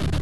you